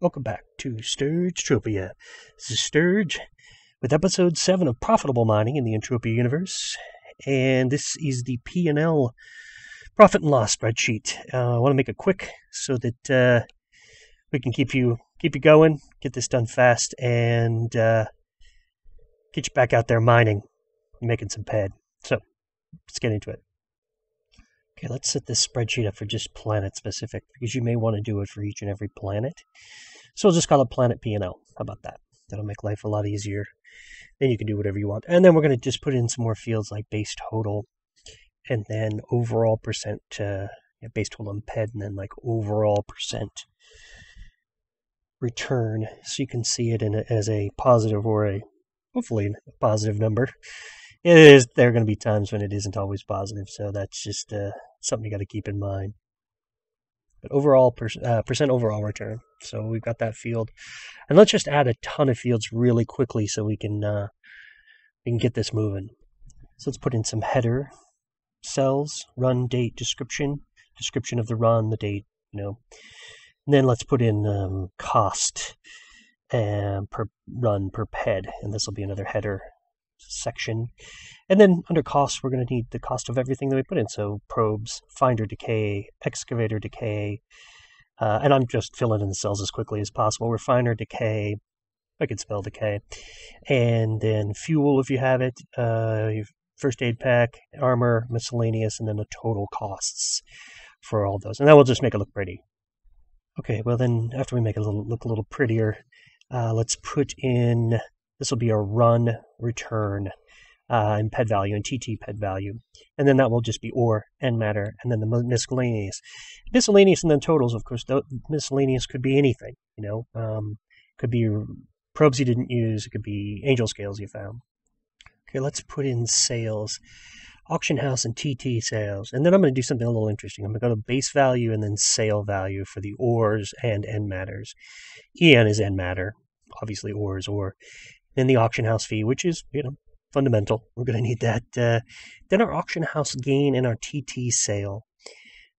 Welcome back to StirgeTropia. This is Sturge with episode 7 of Profitable Mining in the Entropia Universe. And this is the P&L profit and loss spreadsheet. Uh, I want to make it quick so that uh, we can keep you keep you going, get this done fast, and uh, get you back out there mining, making some PED. So let's get into it. Okay, let's set this spreadsheet up for just planet specific because you may want to do it for each and every planet. So we'll just call it Planet P&L. How about that? That'll make life a lot easier. Then you can do whatever you want. And then we're going to just put in some more fields like base total and then overall percent, yeah, base total and PED, and then like overall percent return. So you can see it in a, as a positive or a, hopefully, a positive number it is there are going to be times when it isn't always positive so that's just uh, something you got to keep in mind. But overall, per, uh, percent overall return. So we've got that field. And let's just add a ton of fields really quickly so we can, uh, we can get this moving. So let's put in some header cells, run, date, description, description of the run, the date, you know. And then let's put in um, cost and per run per ped, and this will be another header section. And then under costs, we're going to need the cost of everything that we put in. So probes, finder decay, excavator decay, uh, and I'm just filling in the cells as quickly as possible. Refiner decay, I can spell decay, and then fuel if you have it, uh, first aid pack, armor, miscellaneous, and then the total costs for all those. And that will just make it look pretty. Okay, well then after we make it look a little prettier, uh, let's put in this will be a run return uh, and ped value and TT ped value. And then that will just be ore and matter and then the miscellaneous. Miscellaneous and then totals, of course, miscellaneous could be anything, you know, um, could be probes you didn't use, it could be angel scales you found. Okay, let's put in sales, auction house and TT sales. And then I'm going to do something a little interesting. I'm going to go to base value and then sale value for the ores and Enmatters. EN is Enmatter, obviously ores ore then the auction house fee, which is, you know, fundamental. We're going to need that. Uh, then our auction house gain and our TT sale.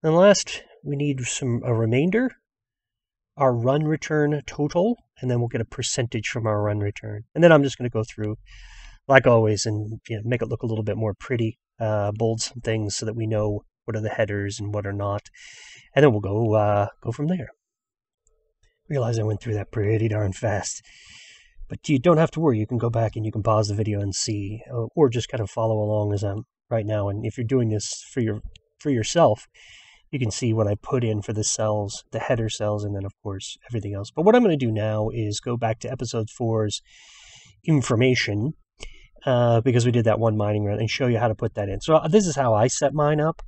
And last, we need some a remainder, our run return total, and then we'll get a percentage from our run return. And then I'm just going to go through, like always, and you know, make it look a little bit more pretty, uh, bold some things so that we know what are the headers and what are not, and then we'll go uh, go from there. Realize I went through that pretty darn fast. But you don't have to worry. You can go back and you can pause the video and see, uh, or just kind of follow along as I'm right now. And if you're doing this for your for yourself, you can see what I put in for the cells, the header cells, and then of course everything else. But what I'm going to do now is go back to episode four's information uh, because we did that one mining run and show you how to put that in. So uh, this is how I set mine up.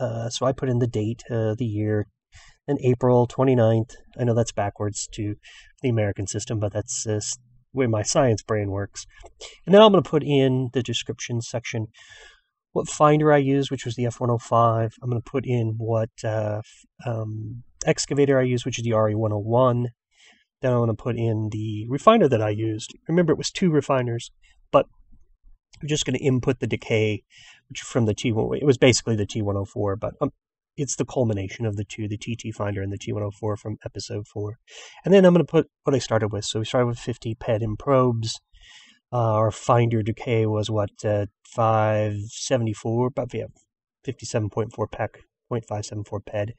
Uh, so I put in the date, uh, the year, and April 29th. I know that's backwards to the American system, but that's uh, way my science brain works. And then I'm going to put in the description section what finder I use, which was the F105. I'm going to put in what uh, um, excavator I use, which is the RE101. Then I'm going to put in the refiner that I used. Remember, it was two refiners, but I'm just going to input the decay which from the T1. It was basically the T104, but um, it's the culmination of the two, the TT Finder and the T104 from episode 4. And then I'm going to put what I started with. So we started with 50 PED in probes. Uh, our Finder decay was what, uh, 574, about yeah, 57.4 PEC, 0.574 PED.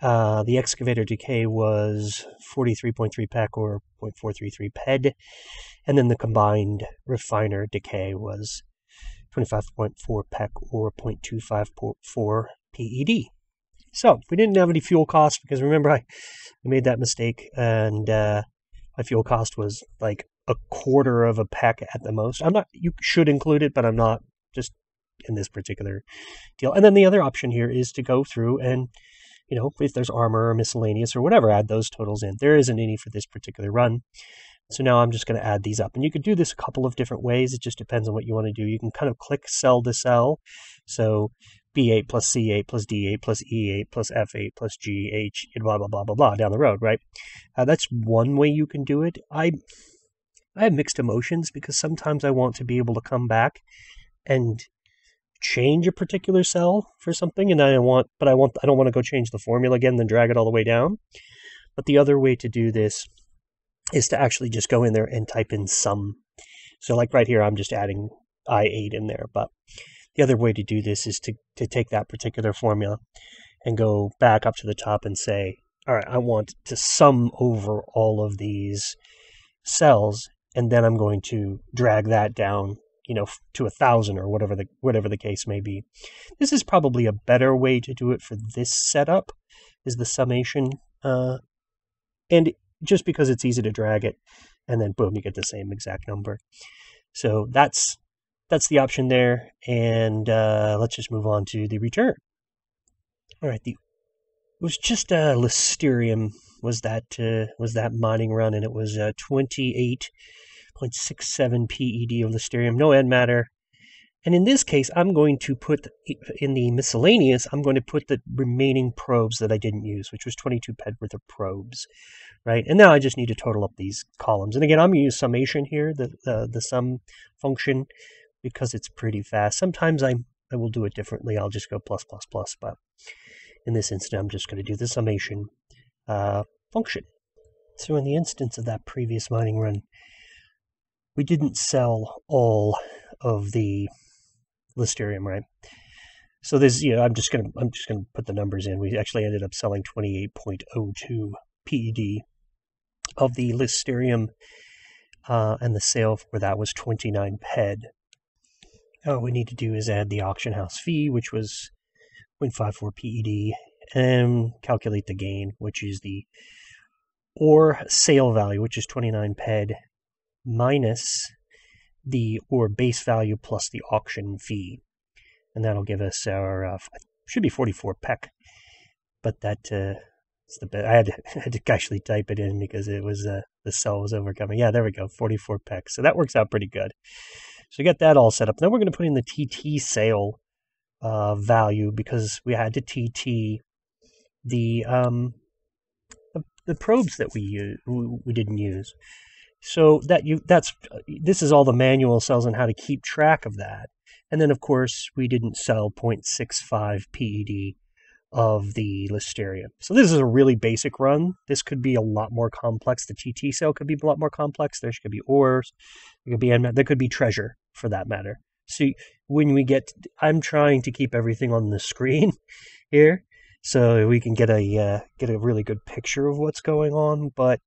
Uh, the excavator decay was 43.3 PEC or 0.433 PED. And then the combined refiner decay was 25.4 PEC or 0.254 PED. So we didn't have any fuel costs because remember I, made that mistake and uh, my fuel cost was like a quarter of a PEC at the most. I'm not. You should include it, but I'm not just in this particular deal. And then the other option here is to go through and you know if there's armor or miscellaneous or whatever, add those totals in. There isn't any for this particular run. So now I'm just going to add these up. And you could do this a couple of different ways. It just depends on what you want to do. You can kind of click cell to cell. So B8 plus C8 plus D8 plus E8 plus F8 plus GH, and blah, blah, blah, blah, blah, down the road, right? Uh, that's one way you can do it. I, I have mixed emotions because sometimes I want to be able to come back and change a particular cell for something, and I want, but I want, I don't want to go change the formula again, then drag it all the way down. But the other way to do this is to actually just go in there and type in sum. So like right here, I'm just adding I8 in there. But the other way to do this is to, to take that particular formula and go back up to the top and say, all right, I want to sum over all of these cells, and then I'm going to drag that down, you know, to a thousand or whatever the whatever the case may be. This is probably a better way to do it for this setup, is the summation, uh, and just because it's easy to drag it, and then boom, you get the same exact number. So that's that's the option there, and uh, let's just move on to the return. All right, the it was just a uh, Lysterium was that uh, was that mining run, and it was uh, 28.67 PED of Lysterium, no Enmatter. And in this case, I'm going to put in the miscellaneous. I'm going to put the remaining probes that I didn't use, which was 22 ped worth of probes, right? And now I just need to total up these columns. And again, I'm going to use summation here, the uh, the sum function, because it's pretty fast. Sometimes I I will do it differently. I'll just go plus plus plus, but in this instance, I'm just going to do the summation uh, function. So in the instance of that previous mining run, we didn't sell all of the Lysterium, right? So there's, you know, I'm just gonna I'm just gonna put the numbers in. We actually ended up selling 28.02 PED of the Lysterium, uh, and the sale for that was 29 PED. All we need to do is add the auction house fee, which was 0.54 PED and calculate the gain, which is the ore sale value, which is 29 PED, minus the ore base value plus the auction fee. And that'll give us our, uh, should be 44 PEC. But that, uh, the bit. I had, to, had to actually type it in because it was, uh, the cell was overcoming. Yeah, there we go, 44 PEC. So that works out pretty good. So we got that all set up. Then we're going to put in the TT sale uh, value because we had to TT the um, the, the probes that we use, we didn't use. So that you that's this is all the manual cells and how to keep track of that. And then of course we didn't sell 0.65 PED of the Listeria. So this is a really basic run. This could be a lot more complex. The TT cell could be a lot more complex. There could be ores. There could be there could be treasure for that matter. So when we get, I'm trying to keep everything on the screen here, so we can get a uh, get a really good picture of what's going on. But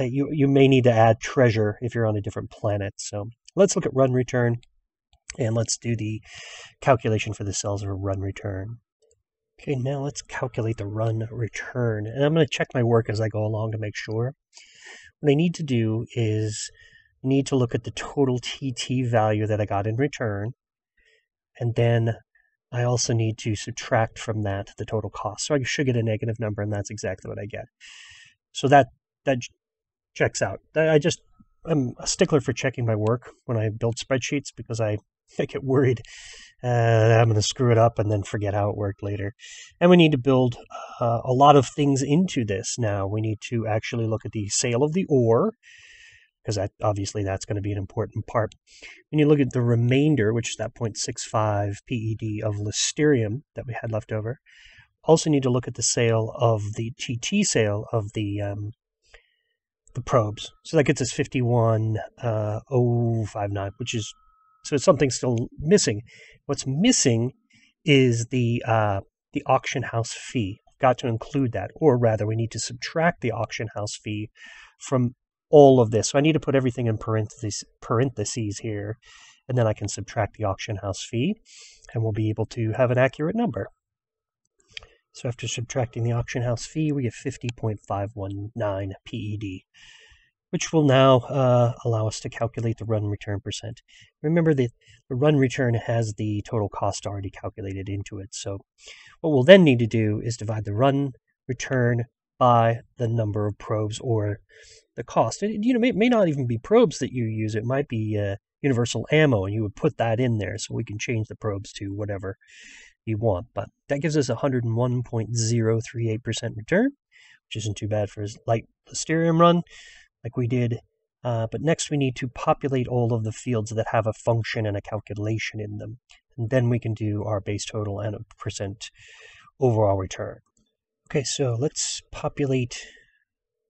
uh, you you may need to add treasure if you're on a different planet. So let's look at run return, and let's do the calculation for the cells of a run return. Okay, now let's calculate the run return, and I'm going to check my work as I go along to make sure. What I need to do is need to look at the total TT value that I got in return. And then I also need to subtract from that the total cost. So I should get a negative number, and that's exactly what I get. So that that checks out. I just I'm a stickler for checking my work when I build spreadsheets because I, I get worried uh, I'm going to screw it up and then forget how it worked later. And we need to build uh, a lot of things into this now. We need to actually look at the sale of the ore because that, obviously that's going to be an important part. When you look at the remainder, which is that 0.65 PED of Lysterium that we had left over, also need to look at the sale of the TT sale of the um, the probes. So that gets us 51059, uh, which is so something's still missing. What's missing is the uh, the auction house fee. Got to include that, or rather, we need to subtract the auction house fee from all of this. So I need to put everything in parentheses, parentheses here, and then I can subtract the auction house fee, and we'll be able to have an accurate number. So after subtracting the auction house fee, we get 50.519 PED, which will now uh, allow us to calculate the run return percent. Remember that the run return has the total cost already calculated into it. So what we'll then need to do is divide the run return by the number of probes or the cost. It, you know, may, may not even be probes that you use. It might be uh, universal ammo, and you would put that in there so we can change the probes to whatever you want. But that gives us 101.038% return, which isn't too bad for a light Lysterium run like we did. Uh, but next we need to populate all of the fields that have a function and a calculation in them. And then we can do our base total and a percent overall return. Okay, so let's populate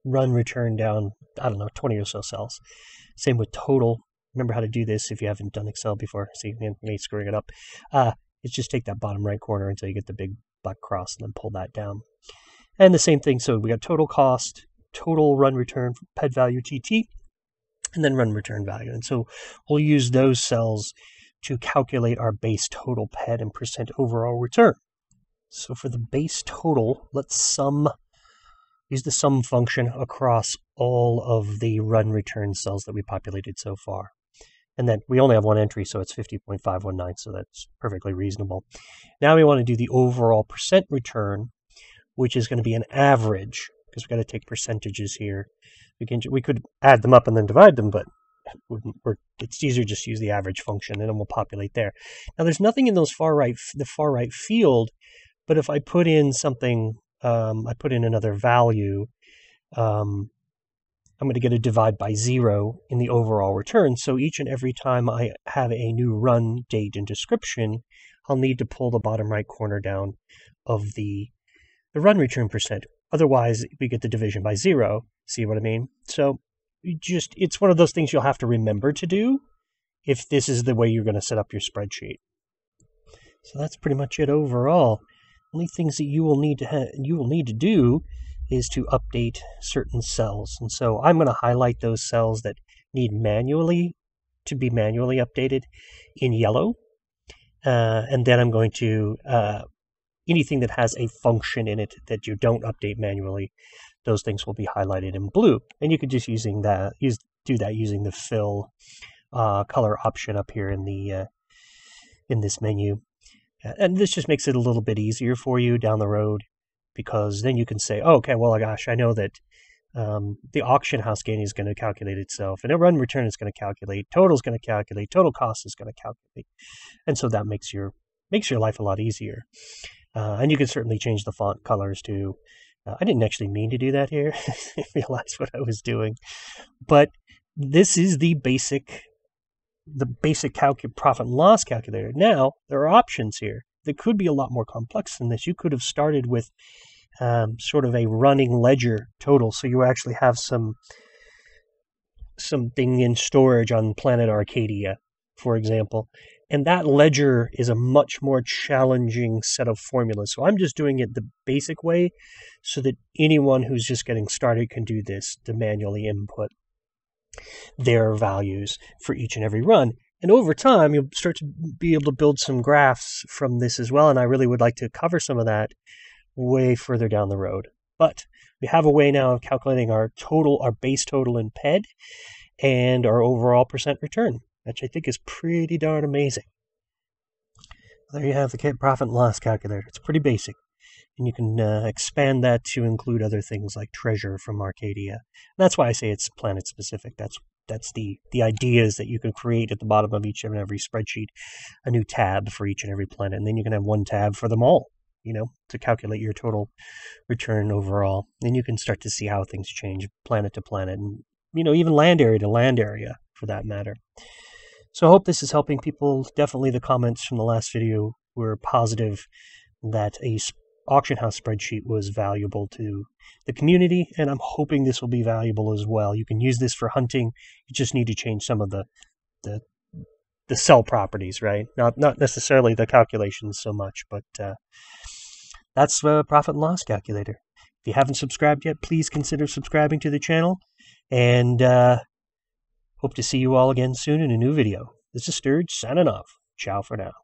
run return down, I don't know, 20 or so cells. Same with total. Remember how to do this if you haven't done Excel before. See me screwing it up. Uh, it's just take that bottom right corner until you get the big black cross and then pull that down. And the same thing, so we got total cost, total run return, PED value TT, and then run return value. And so we'll use those cells to calculate our base total PED and percent overall return. So for the base total, let's sum, use the sum function across all of the run return cells that we populated so far. And then we only have one entry, so it's 50.519, so that's perfectly reasonable. Now we want to do the overall percent return, which is going to be an average, because we've got to take percentages here. We can we could add them up and then divide them, but it's easier just use the average function, and then we'll populate there. Now there's nothing in those far right the far right field, but if I put in something, um, I put in another value, um, I'm going to get a divide by zero in the overall return. So each and every time I have a new run date and description, I'll need to pull the bottom right corner down of the, the run return percent. Otherwise, we get the division by zero. See what I mean? So just it's one of those things you'll have to remember to do if this is the way you're going to set up your spreadsheet. So that's pretty much it overall. Only things that you will need to ha- you will need to do is to update certain cells. And so I'm going to highlight those cells that need manually to be manually updated in yellow. Uh, and then I'm going to, uh, anything that has a function in it that you don't update manually, those things will be highlighted in blue. And you could just using that, use, do that using the fill uh, color option up here in the, uh, in this menu. And this just makes it a little bit easier for you down the road because then you can say, oh, okay, well, gosh, I know that um, the auction house gain is going to calculate itself, and a run return is going to calculate, total is going to calculate, total cost is going to calculate, and so that makes your makes your life a lot easier. Uh, and you can certainly change the font colors too. Uh, I didn't actually mean to do that here. I realized what I was doing, but this is the basic the basic calc- profit and loss calculator. Now there are options here that could be a lot more complex than this. You could have started with um, sort of a running ledger total, so you actually have some something in storage on Planet Arcadia, for example. And that ledger is a much more challenging set of formulas. So I'm just doing it the basic way so that anyone who's just getting started can do this to manually input their values for each and every run. And over time, you'll start to be able to build some graphs from this as well. And I really would like to cover some of that way further down the road. But we have a way now of calculating our total, our base total in PED and our overall percent return, which I think is pretty darn amazing. There you have the profit and loss calculator. It's pretty basic. And you can uh, expand that to include other things like treasure from Arcadia. And that's why I say it's planet specific. That's that's the the ideas that you can create at the bottom of each and every spreadsheet, a new tab for each and every planet, and then you can have one tab for them all. You know, to calculate your total return overall, and you can start to see how things change planet to planet, and you know even land area to land area for that matter. So I hope this is helping people. Definitely, the comments from the last video were positive that a auction house spreadsheet was valuable to the community, and I'm hoping this will be valuable as well. You can use this for hunting. You just need to change some of the the the cell properties, right? Not not necessarily the calculations so much, but uh, that's a profit and loss calculator. If you haven't subscribed yet, please consider subscribing to the channel, and uh, hope to see you all again soon in a new video. This is Stirge signing off. Ciao for now.